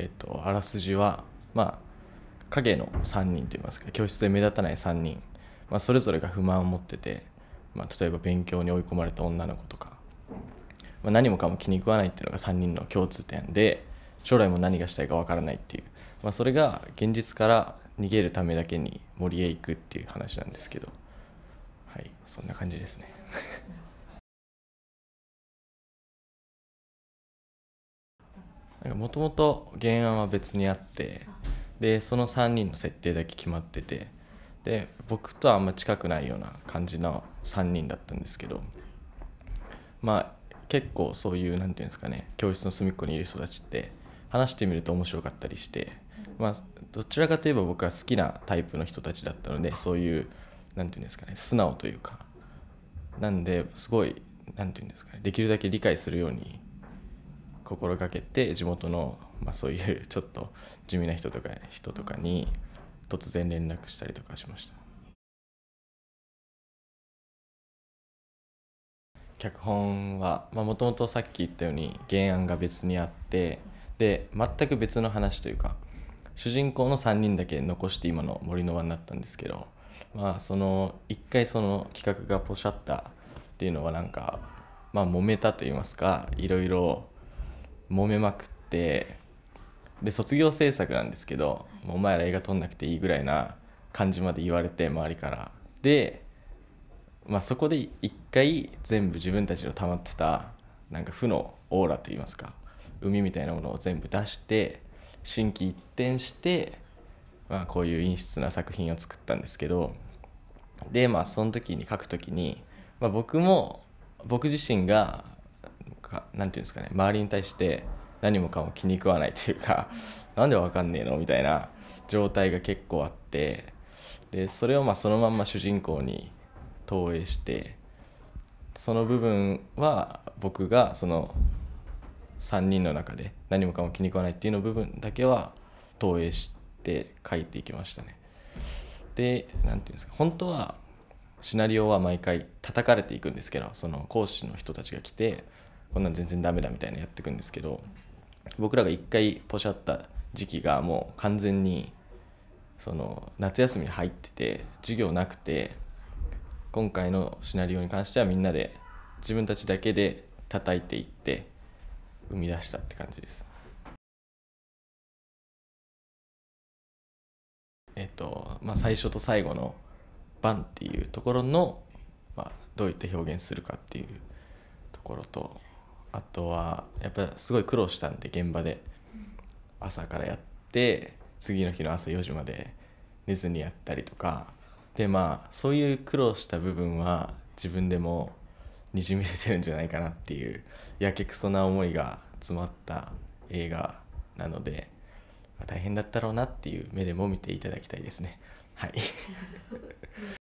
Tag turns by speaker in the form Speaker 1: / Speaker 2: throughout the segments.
Speaker 1: えっと、あらすじは、まあ、影の3人といいますか教室で目立たない3人、まあ、それぞれが不満を持ってて、まあ、例えば勉強に追い込まれた女の子とか、まあ、何もかも気に食わないっていうのが3人の共通点で将来も何がしたいかわからないっていう、まあ、それが現実から逃げるためだけに森へ行くっていう話なんですけどはいそんな感じですね。もともと原案は別にあってでその3人の設定だけ決まっててで僕とはあんま近くないような感じの3人だったんですけどまあ結構そういう何て言うんですかね教室の隅っこにいる人たちって話してみると面白かったりしてまあどちらかといえば僕は好きなタイプの人たちだったのでそういう何て言うんですかね素直というかなんですごい何て言うんですかねできるだけ理解するように心がけて地元の、まあ、そういう ちょっと地味な人とか人とかに突然連絡したりとかしました。脚本はもともとさっき言ったように原案が別にあってで全く別の話というか主人公の3人だけ残して今の森の輪になったんですけどまあその一回その企画がポシャったっていうのはなんかまあ揉めたと言いますかいろいろ揉めまくってで卒業制作なんですけどもうお前ら映画撮んなくていいぐらいな感じまで言われて周りから。で、まあ、そこで一回全部自分たちの溜まってたなんか負のオーラといいますか海みたいなものを全部出して心機一転して、まあ、こういう陰湿な作品を作ったんですけどでまあその時に書く時に、まあ、僕も僕自身がかなんていうんですかね周りに対して何もかも気に食わないというかなんでわかんねえのみたいな状態が結構あってでそれをまあそのまんま主人公に投影してその部分は僕がその3人の中で何もかも気に食わないっていうの部分だけは投影して書いていきましたね。で何て言うんですか本当はシナリオは毎回叩かれていくんですけどその講師の人たちが来てこんなん全然ダメだみたいなやっていくんですけど僕らが一回ポシャった時期がもう完全にその夏休みに入ってて授業なくて今回のシナリオに関してはみんなで自分たちだけで叩いていって生み出したって感じです。えっとまあ、最初と最後の「バン」っていうところの、まあ、どういった表現するかっていうところとあとはやっぱすごい苦労したんで現場で。朝からやって次の日の朝4時まで寝ずにやったりとか。でまあそういう苦労した部分は自分でもにじみ出てるんじゃないかなっていうやけくそな思いが詰まった映画なので、まあ、大変だったろうなっていう目でも見ていただきたいですね。はい。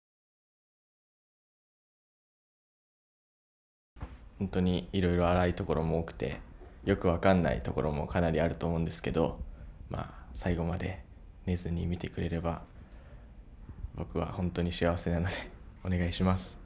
Speaker 1: 本当にいろいろ荒いところも多くてよくわかんないところもかなりあると思うんですけどまあ最後まで寝ずに見てくれれば僕は本当に幸せなのでお願いします。